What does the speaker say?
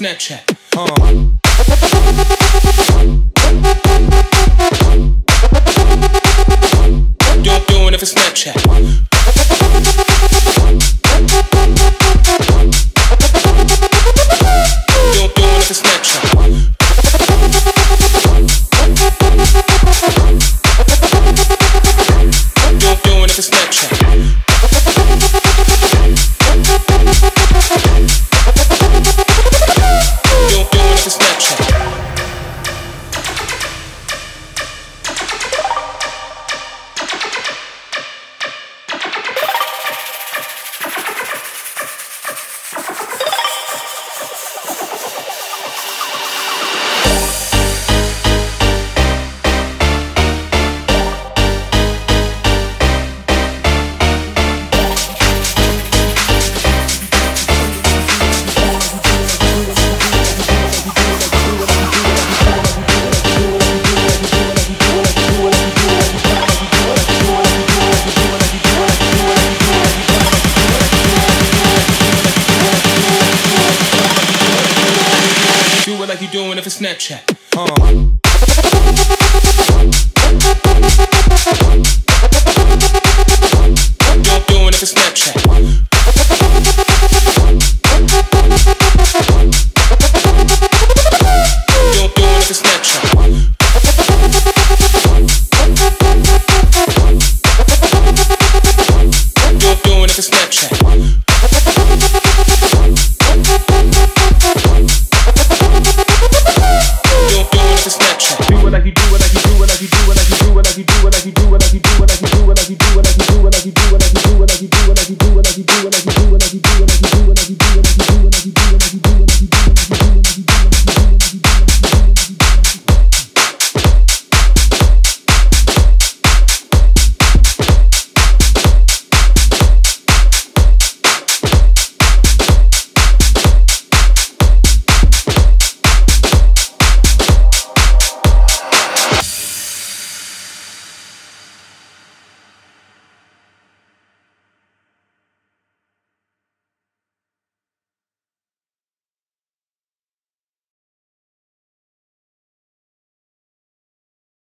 Snapchat. Uh. you doing it for Snapchat. Uh.